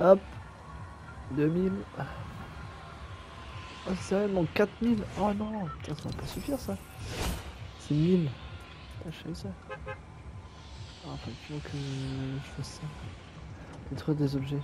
Hop. 2000. Oh, ah, c'est vrai, donc 4000. Oh non, putain, ça va pas suffire ça. C'est 1000. Putain, je sais ça. Ah, faut que je fasse ça. Détruire des objets.